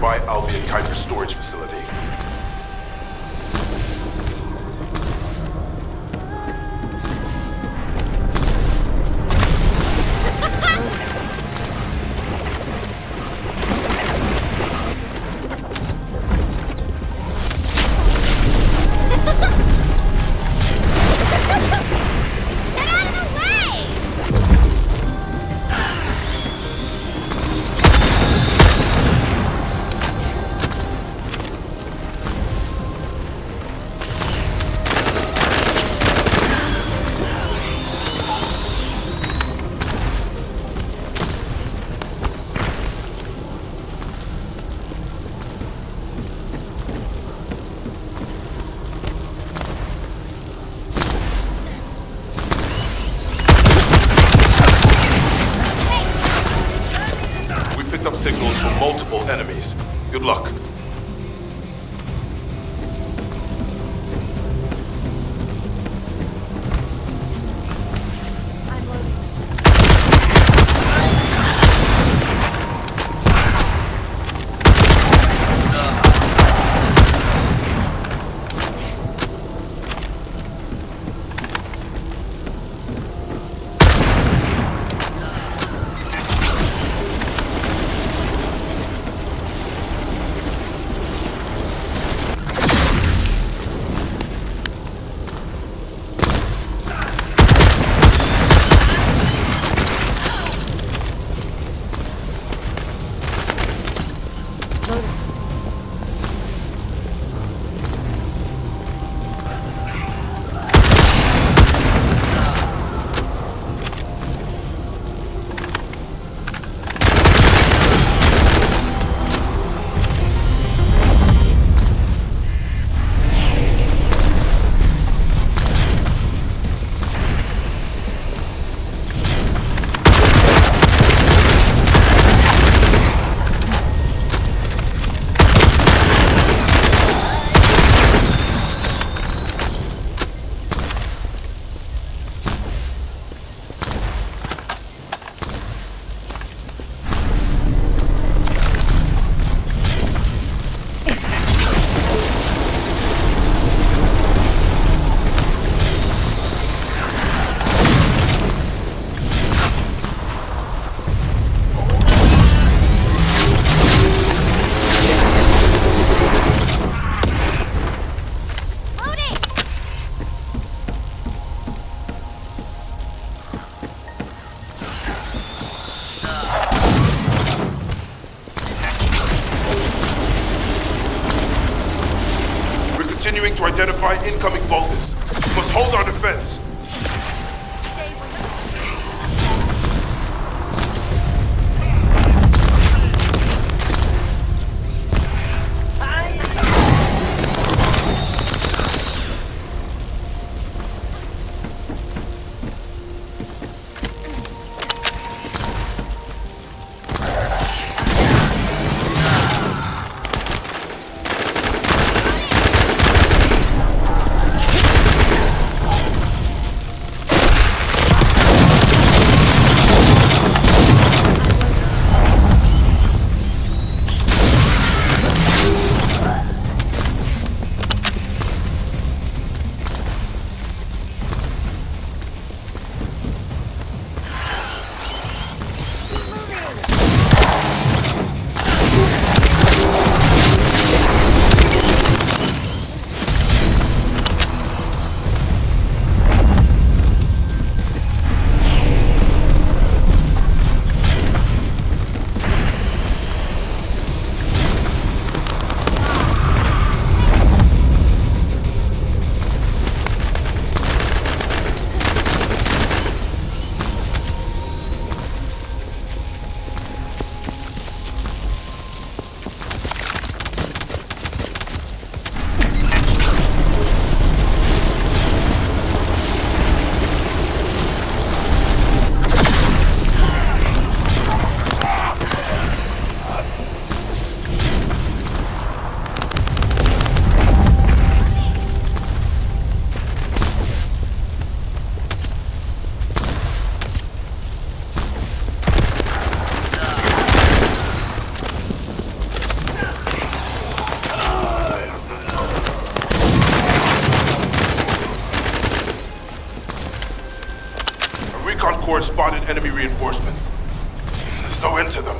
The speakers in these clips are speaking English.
nearby Albion Kaiser storage facility. signals from multiple enemies. Good luck. 너 Corps spotted enemy reinforcements. There's no end to them.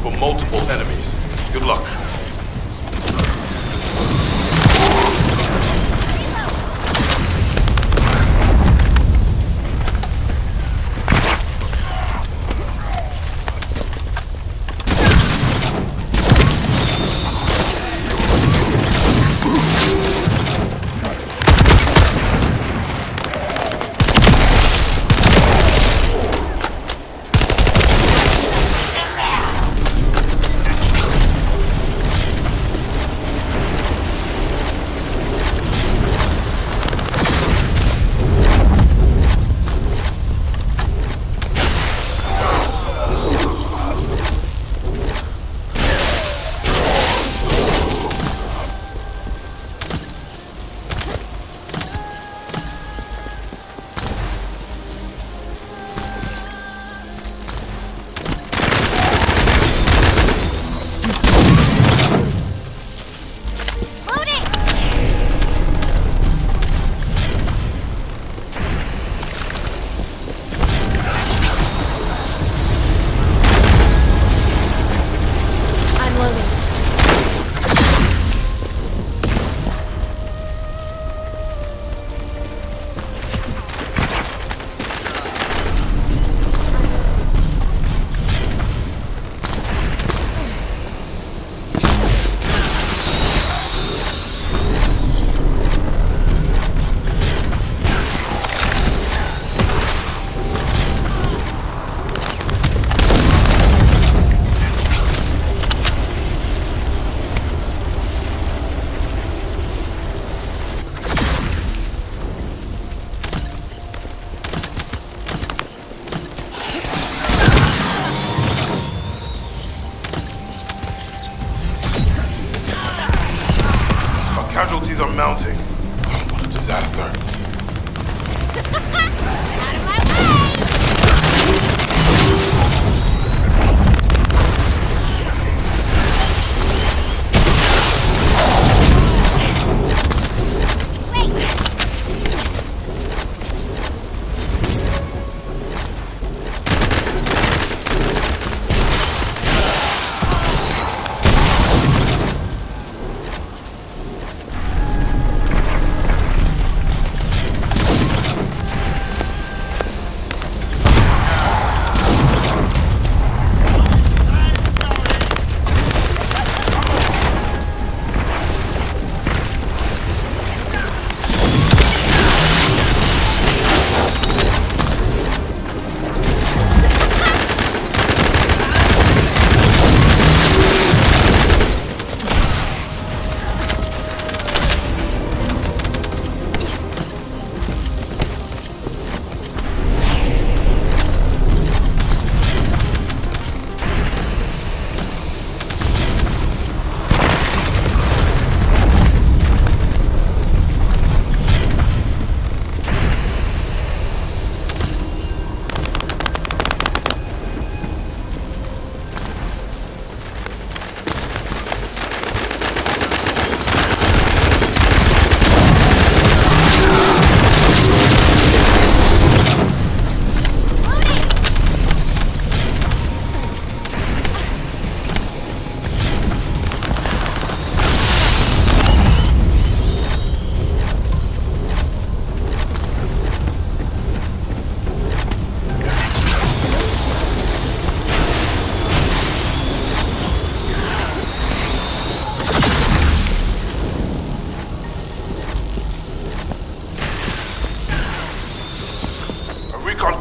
From multiple enemies. Good luck.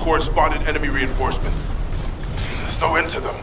Corps spotted enemy reinforcements. There's no end to them.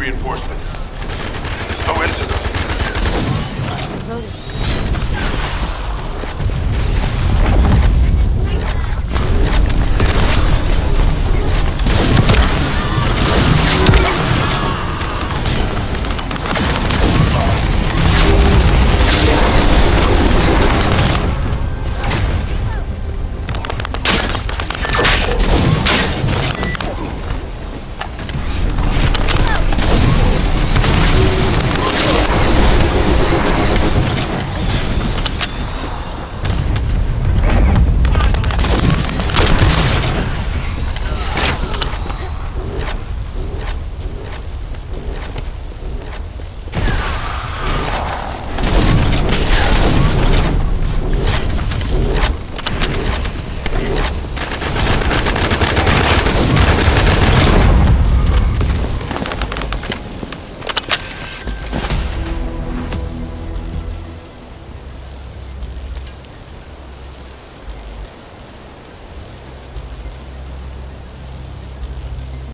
Reinforcements.